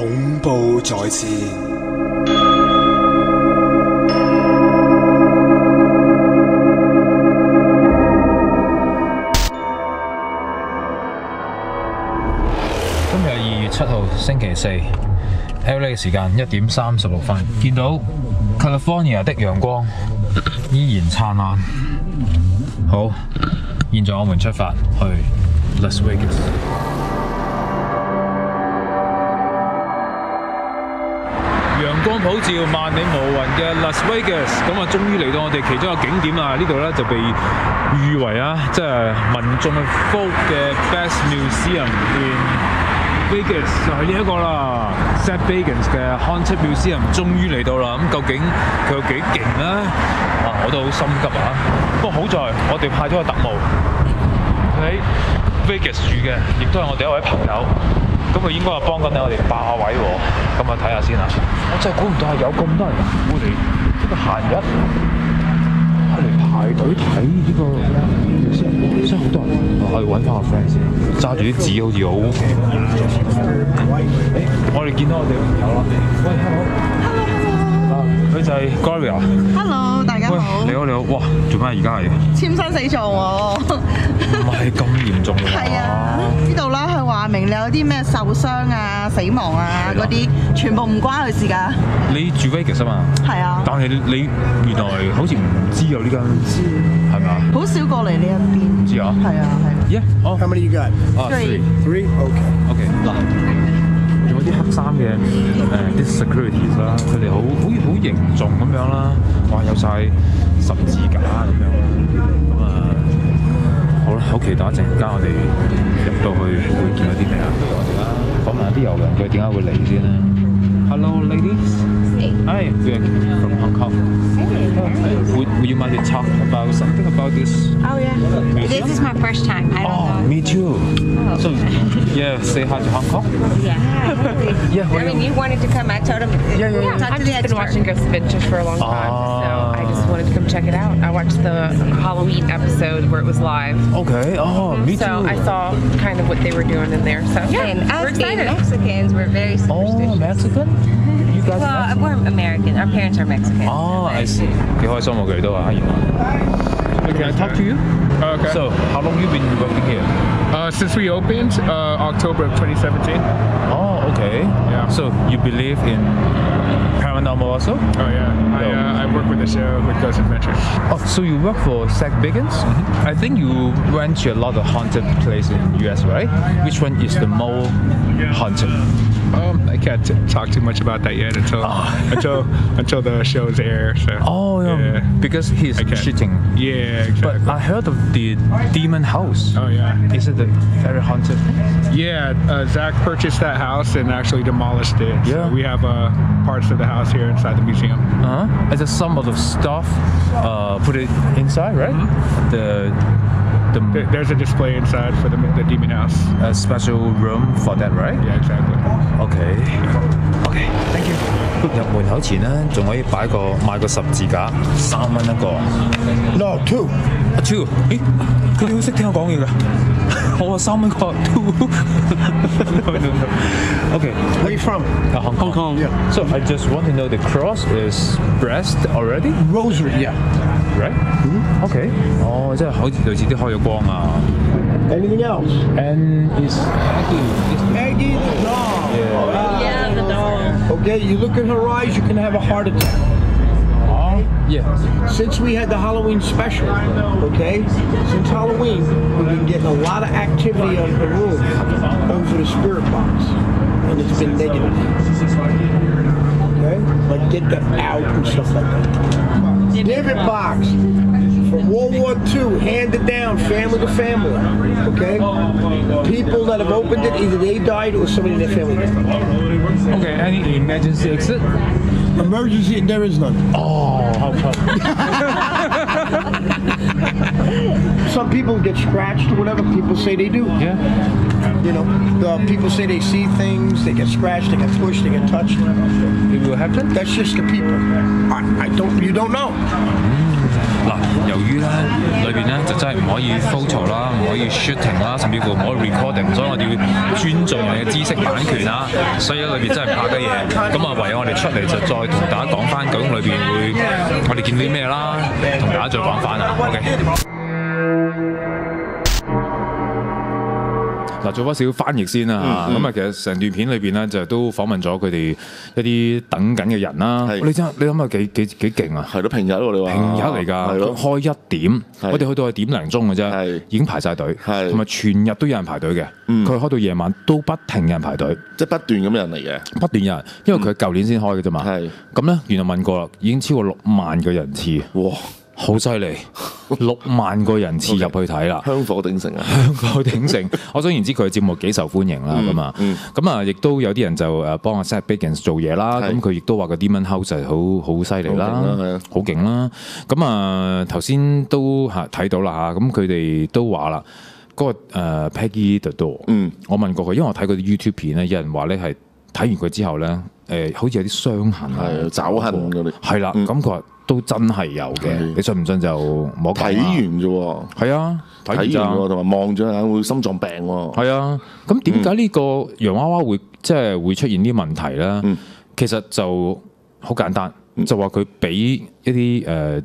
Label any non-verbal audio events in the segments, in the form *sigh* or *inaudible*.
恐怖在线。今日二月七號星期四，LA 時間一點三十六分，見到 California 的陽光 *laughs* 依然燦爛。好，現在我們出發去 Las Vegas。光普照、萬里無雲嘅 Las Vegas，咁啊，終於嚟到我哋其中一個景點啦！呢度咧就被譽為啊，即係民眾嘅福嘅 Best Museum in Vegas 就係呢一個啦，Zach Bagans 嘅 Haunted Museum 終於嚟到啦！咁究竟佢有幾勁咧？啊，我都好心急啊！不過好在我哋派咗個特務喺 Vegas 住嘅，亦都係我哋一位朋友。咁佢應該係幫緊我哋霸位喎，咁啊睇下先啦。我真係估唔到係有咁多人會嚟呢個閒日，係嚟排隊睇呢個，真係好多人。我去揾翻個 friend 先，揸住啲紙好似好誒，我哋見到我哋朋友啦。喂，hello。啊，佢就係 Gloria。Hello，大家，好。你好你好，哇，做咩而家係簽生死狀喎。唔係咁嚴重㗎嘛？係啊，呢度啦，佢話明你有啲咩受傷啊、死亡啊嗰啲，全部唔關佢事㗎。你住 Vegas 啊嘛？係啊，但係你原來好似唔知有呢間，係咪啊？好少過嚟呢一邊。唔知啊係啊，係啊。Yeah，哦 How many you got? 啊衫嘅誒啲 securities 啦，佢哋好好似好凝重咁樣啦，哇有晒十字架咁樣，咁啊好啦，好期待一陣間我哋入到去會見到啲咩啊？不如我哋啦，講埋啲遊人佢點解會嚟先啦？Hello ladies. Hi, we are from Hong Kong. Would, would you mind to talk about something about this? Oh yeah. This is my first time. I don't Oh, know. me too. So, yeah, say hi to Hong Kong. Yeah. *laughs* Yeah, I mean, you wanted to come. I told him. Yeah, yeah, yeah. Talk I've to the just been expert. watching Ghost Adventures for a long time, Ah. so I just wanted to come check it out. I watched the Halloween episode where it was live, Okay. Oh, me too. so I saw kind of what they were doing in there. So yeah, And us we're being excited. Mexicans, we're very Oh, superstitious. Mexican? You guys well, Mexican? we're American. Our parents are Mexican. Oh, I see. 几开心喎佢哋都话，原来。 Can I talk to you? Okay. So, how long you been working here? Uh, since we opened, uh, October of 2017. Oh, okay. Yeah. So, you believe in paranormal also? Oh yeah, I, uh, I work with the show with Ghost Adventures. Oh, so you work for Zach Biggins? Mhm. I think you went to a lot of haunted places in US, right? Which one is the more haunted? Um, I can't t- talk too much about that yet until until until the shows air. So. Oh, yeah. Because he's cheating. Yeah, But exactly. I heard of the Demon House. oh yeah. Is it a very haunted? Yeah, uh, Zach purchased that house and actually demolished it. Yeah. So we have uh, parts of the house here inside the museum. Uh huh. And then some of the stuff, uh, put it inside, right? The the There- There's a display inside for the, the demon house. a special room for that, right? Yeah, exactly. OK OK thank you。入门口前咧，仲可以摆个买个十字架，三蚊一个。 No, two. 啊 two，咦？佢哋好识听我讲嘢㗎。我话三蚊个 two。no, *laughs* no, no. *laughs* OK， Where you from? uh, Hong Kong. Hong Kong, yeah. So I just want to know the cross is blessed already, Rosary, yeah. right? OK。哦，即系好似类似啲开咗光啊。 Anything else? And is Maggie the dog. yeah. Yeah, the dog. Okay, you look in her eyes, you can have a heart attack. Yeah. Since we had the Halloween special, okay, since Halloween, we've been getting a lot of activity on her room over the spirit box, and it's been negative. Okay, like get them out and stuff like that. Spirit box from World War II, handed down, family to family. Okay, people that have opened it, either they died or somebody in their family died. OK. Any emergency exit? Emergency, there is none. Oh, how come? *laughs* Some people get scratched or whatever. People say they do. Yeah. You know, the people say they see things, they get scratched, they get pushed, they get touched. It will happen。That's just the people. I, I don't. You don't know. 嗱，由於咧裏邊咧就真係唔可以 photo 啦，唔可以 shooting 啦，甚至乎唔可以 recording，所以我哋要尊重人哋嘅知識版權啦。所以喺裏邊真係拍得嘢，咁啊唯有我哋出嚟就再同大家講翻究竟裏邊會我哋見到啲咩啦，同大家再講翻啊。OK。嗱，做翻少少翻譯先啦嚇，咁啊、其實成段片裏邊咧就都訪問咗佢哋一啲等緊嘅人啦。你真你諗下幾幾幾勁啊！係咯，平日喎你話。平日嚟㗎。開一點，我哋去到係點零鐘嘅啫係，已經排晒隊，係同埋全日都有人排隊嘅。嗯佢開到夜晚都不停有人排隊，即係不斷咁人嚟嘅。不斷有人，因為佢舊年先開嘅啫嘛。係咁咧，原來問過啦，已經超過六萬個人次，哇！好犀利，*laughs* 六萬個人次入去睇啦。*laughs* 香火鼎盛啊！香火鼎盛，*laughs* 我想言之佢嘅節目幾受歡迎啦咁啊。嗯，咁啊亦都有啲人就誒幫阿 Seth Bagans 做嘢啦，咁佢亦都話個 Demon House 係好好犀利啦好勁啦咁啊頭先都嚇睇到啦嚇，咁佢哋都話啦，嗰個誒 Peggy the Door，嗯。我問過佢，因為我睇佢啲 YouTube 片咧，有人話咧係睇完佢之後咧，誒好似有啲傷痕啊。係爪痕嗰啲。係啦，嗯。咁佢話都真係有嘅，你信唔信就冇睇完啫喎，係啊，睇完同埋望咗眼會心臟病喎。係啊，咁點解呢個洋娃娃會即係會出現啲問題咧？嗯。其實就好簡單，就話佢俾一啲誒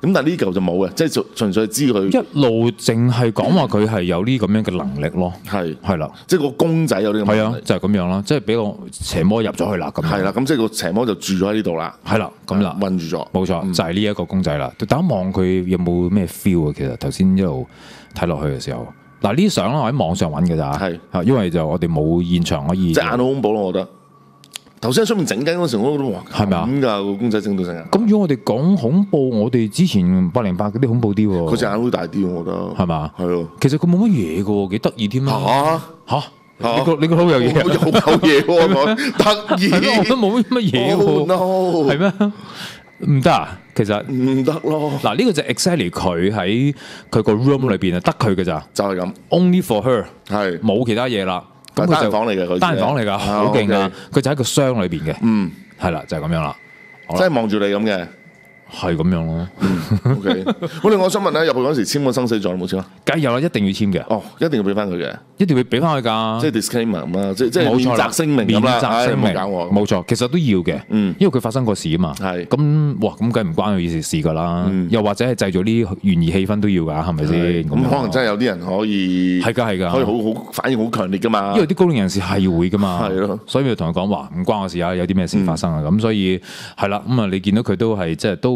咁但係呢嚿就冇嘅，即係純純粹係知佢一路淨係講話佢係有呢咁樣嘅能力咯，係係啦，即係個公仔有啲係啊，就係咁樣啦，即係俾個邪魔入咗去啦，咁樣係啦，，咁即係個邪魔就住咗喺呢度啦，係啦，咁啦。困住咗。冇錯，就係呢一個公仔啦。大家望佢有冇咩 feel 啊？其實頭先一路睇落去嘅時候，嗱呢啲相咧我喺網上揾嘅咋，係啊因為就我哋冇現場可以，隻眼好恐怖咯，我覺得。頭先喺出面整緊嗰時，我都覺得哇，係咪啊咁㗎個公仔整到成啊！咁如果我哋講恐怖，我哋之前八零八嗰啲恐怖啲喎，佢隻眼好大啲，我覺得係嘛？係咯。其實佢冇乜嘢嘅喎，幾得意添啊！嚇嚇你個你個好有嘢有有啊，*laughs* 嘢喎，我得意。都冇乜嘢 Oh 喎！係咩？唔得啊！其實唔得咯，嗱呢個就 exactly 佢喺佢個 room 裏邊啊，得佢嘅咋就係咁，，only for her。係冇其他嘢啦。咁但係單佢就房嚟嘅佢單人房嚟㗎，好勁啊！佢就喺個箱裏邊嘅，嗯，係啦，就係咁樣啦，好啦。真係望住你咁嘅。係咁樣咯。O K，我哋我想問咧，入去嗰時簽個生死狀有冇簽啊？梗係有啦，一定要簽嘅，哦，一定要俾翻佢嘅，一定要俾翻佢㗎。即係 disclaimer 咁啦，即即係免冇錯啦責聲明咁免啦。責聲明冇搞我。冇錯，其實都要嘅，嗯因為佢發生過事啊嘛。係咁哇，咁梗係唔關佢事事㗎啦嗯。又或者係製造啲懸疑氣氛都要㗎，係咪先？咁可能真係有啲人可以係㗎係㗎可以好好反應好強烈噶嘛。因為啲高齡人士係會噶嘛，係咯所以咪同佢講話唔關我事啊，有啲咩事發生啊，咁、所以係啦，咁啊你見到佢都係即係都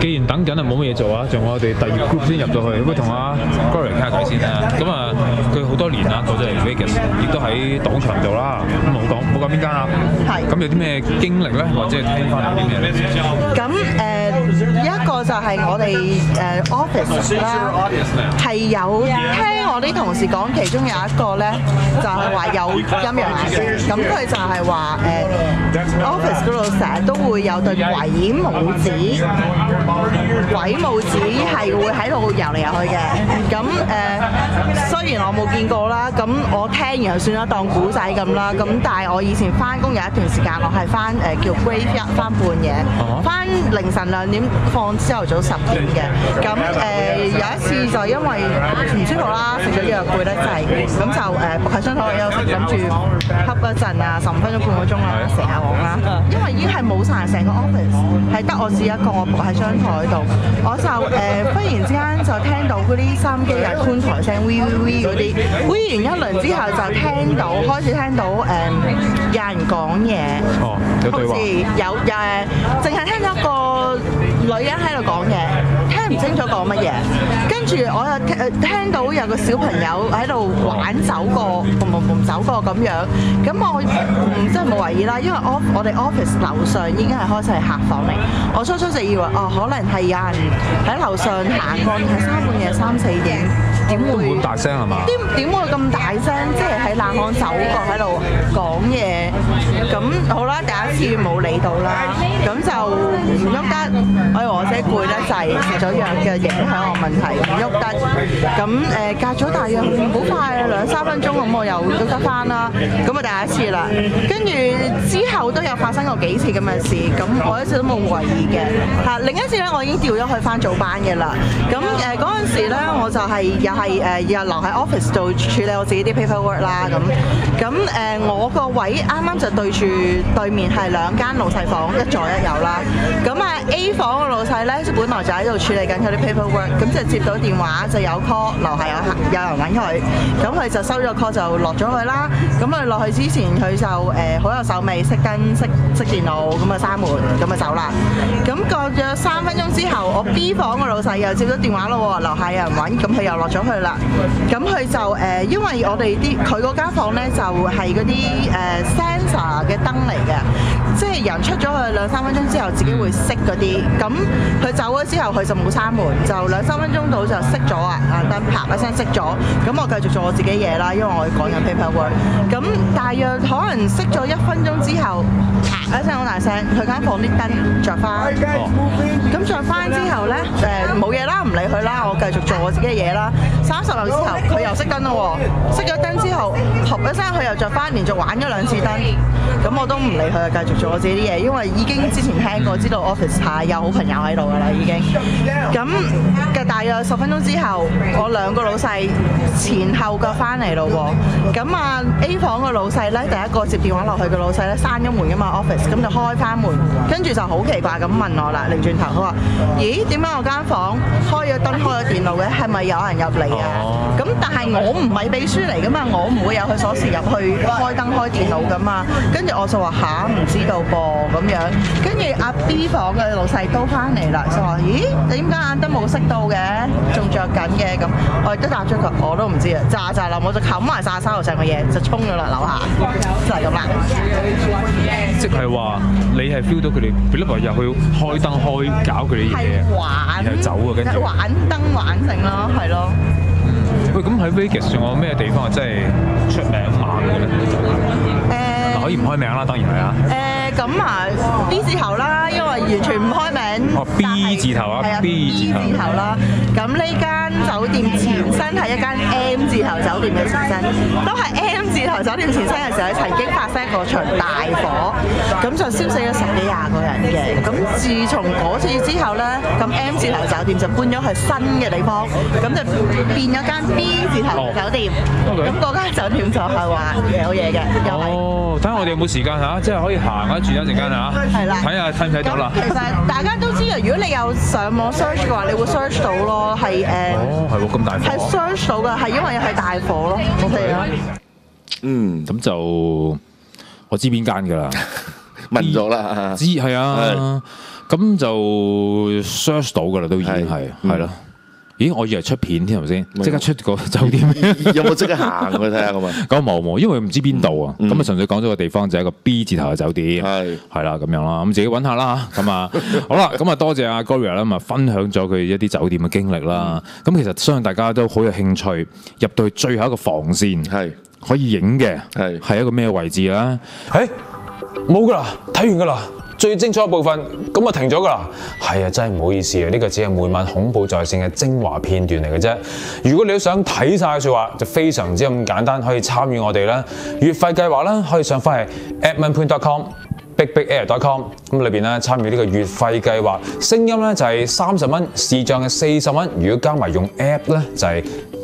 既然等緊啊，冇乜嘢做啊，仲我哋第二 group 先入到去，不如同阿 Glory 傾下偈先啦。咁啊，佢好多年啦，過咗嚟 Vegas，亦都喺賭場度啦。咁冇講冇講邊間啦。係咁有啲咩經歷咧，或者係聽翻有啲咩咧？咁誒、一個就係我哋誒、office 啦，係有聽我啲同事講，其中有一個咧就係、話有陰陽眼，咁佢就係話誒 office 嗰度成日都會有對鬼帽子，鬼母子係會喺度游嚟游去嘅。咁誒、雖然我冇見過啦，咁我聽完就算啦，當古仔咁啦。咁但係我以前翻工有一段時間，我係翻誒叫 graveyard 翻半夜，翻凌晨兩點放朝頭早十點嘅。咁誒、有一次就因為唔舒服啦，食咗藥攰得滯，咁就誒伏喺張台休息，諗住瞌一陣啊，十五分鐘半個鐘啦，成下我啦。因為已經係冇晒成個 office，係得我自己一個，我伏喺張台度，我就誒、忽然之間就聽到嗰啲收音機又係寬台聲 v v v 嗰啲，v 完一輪之後就聽到開始聽到誒、有人講嘢。哦，有好似對話。有誒，淨係聽到一個女人喺度講嘢，聽聽唔清楚講乜嘢。跟住我又聽到有個小朋友喺度玩走過，嘣嘣嘣走過咁樣。咁我唔真係冇懷疑啦，因為 off 我哋 office 樓上已經係開晒客房嚟。我初初就以為哦，可能係有人喺樓上行過，係三半夜三四點，點會咁大聲係嘛？點點會咁大聲？即係喺冷巷走過喺度講嘢。咁好啦，第一次冇理到啦，咁就唔喐得。我以為我真係攰得滯，食咗藥嘅影響我問題，唔喐得。咁誒、隔咗大約好快兩三分鐘，咁我又喐得翻啦。咁啊第一次啦，跟住之後都有發生過幾次咁嘅事，咁我一直都冇懷疑嘅。嚇，另一次咧，我已經調咗去翻早班嘅啦。咁誒嗰陣時咧，我就係又係誒又留喺 office 度處理我自己啲 paperwork 啦。咁咁誒，我個位啱啱就對住對面係兩間老細房，一左一右啦。咁啊 A 房個老細咧，本來就喺度處理緊佢啲 paperwork，咁就接到電話就有 call，樓下有客有人揾佢，咁佢就收咗 call 就落咗去啦。咁佢落去之前佢就誒好、有手尾，熄燈熄熄電腦，咁啊閂門，咁啊走啦。咁過咗三分鐘之後，我 B 房個老細又接到電話咯喎，樓下有人揾，咁佢又落咗去啦。咁佢就誒、因為我哋啲佢嗰間房咧就係嗰啲誒 sensor 嘅燈嚟嘅，即係人出咗去兩三分鐘之後自己會熄嗰啲。咁佢走咗之後，佢就冇閂門，就兩三分鐘到就熄咗啊！啊燈啪一聲熄咗，咁我繼續做我自己嘢啦，因為我講緊 paperwork。咁大約可能熄咗一分鐘之後，啪一聲好大聲，佢間房啲燈着翻。咁着翻之後咧，誒冇嘢啦，繼續做我自己嘅嘢啦。三十秒之後，佢又熄燈咯喎，熄咗燈之後，噗一聲佢又着翻，連續玩咗兩次燈。咁我都唔理佢，繼續做我自己啲嘢，因為已經之前聽過，知道 office 下有好朋友喺度噶啦，已經。咁嘅大約十分鐘之後，我兩個老細前後腳翻嚟咯喎。咁啊 A 房個老細咧，第一個接電話落去嘅老細咧，閂咗門噶嘛 office，咁就開翻門，跟住就好奇怪咁問我啦，擰轉頭佢話：咦，點解我間房開咗燈、開咗電腦嘅？係咪有人入嚟啊？咁但係我唔係秘書嚟噶嘛，我唔會有佢鎖匙入去開燈開電腦噶嘛。跟住我就話吓，唔知道噃咁樣。跟住阿 B 房嘅老細都翻嚟啦，就話：咦，你點解眼燈冇熄到嘅？仲着緊嘅咁，我亦都答咗佢，我都唔知啊。炸炸啦，我就冚埋晒沙頭上嘅嘢，就衝咗落樓下，就係咁啦。話你係 feel 到佢哋 b i l 入去開燈開搞佢哋啲嘢係，玩，然後走啊，跟住。玩燈玩成咯，係咯。喂，咁喺 Vegas 仲有咩地方啊真係出名猛嘅咧？嗱，可以唔開名啦，當然係啊。誒咁啊 B 字頭啦，因為完全唔開名。哦，B 字頭啊 B 字頭啦。咁呢間酒店前身係一間 M 字頭酒店嘅前身，都係 M 字頭酒店前身嘅時候，曾經發生過場大火，咁就燒死咗十幾廿個人嘅。咁自從嗰次之後咧，咁 M 字頭酒店就搬咗去新嘅地方，咁就變咗間 B 字頭酒店。咁嗰間酒店就係話有嘢嘅，又係。哦，睇下我哋有冇時間嚇，即係可以行一轉一陣間嚇，係啦。睇下睇唔睇到啦。咁。其實大家都知啊，如果你有上網 search 嘅話，你會 search 到咯，係誒哦，係喎，咁大係火。search 到嘅，係因為係大火咯。OK 啦，嗯，咁就我知邊間㗎啦，*laughs* 問咗啦，知係啊，咁就 search 到㗎啦，都已經係係咯。咦，我以為出片添頭先，即刻出個酒店。*laughs* 有冇即刻行去睇下咁啊？咁冇冇，因為唔知邊度啊，嗯。咁啊純粹講咗個地方就係一個 B 字頭嘅酒店，係。係啦咁樣啦，咁自己揾下啦嚇，咁啊。*laughs* 好啦，咁啊多謝阿 Gloria 啦，咁啊分享咗佢一啲酒店嘅經歷啦，咁其實相信大家都好有興趣入到去最後一個防線，係。可以影嘅，係。係一個咩位置啦？誒冇噶啦，睇完噶啦。最精彩嘅部分，咁啊停咗噶啦。係啊，真係唔好意思啊，呢、個只係每晚恐怖在線嘅精華片段嚟嘅啫。如果你都想睇晒嘅説話，就非常之咁簡單，可以參與我哋啦。月費計劃啦，可以上翻系 admonpoint.com。bigbigair.com 咁裏邊咧參與呢個月費計劃，聲音咧就係三十蚊，視像係四十蚊，如果加埋用 app 咧就係